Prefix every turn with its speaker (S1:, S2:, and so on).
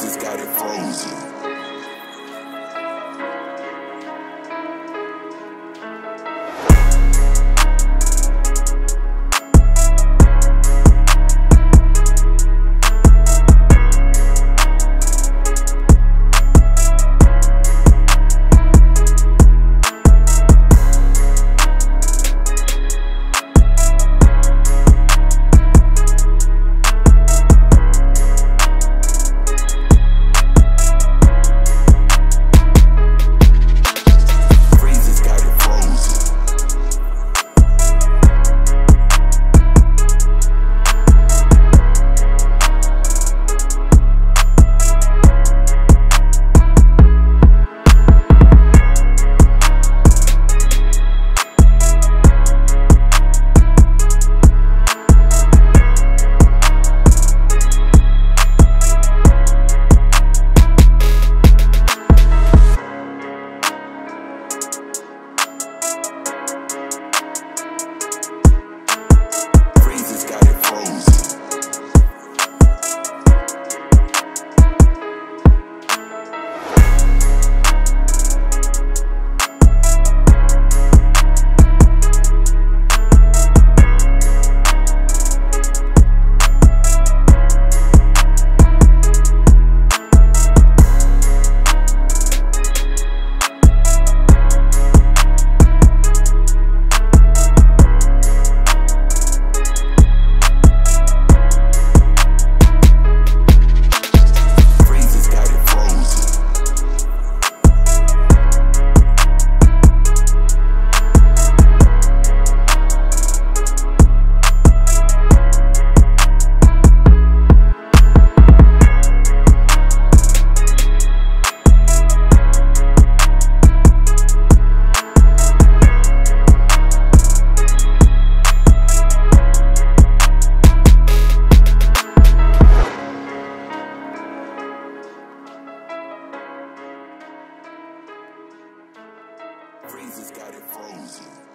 S1: just got it frozen. Freezes got it frozen.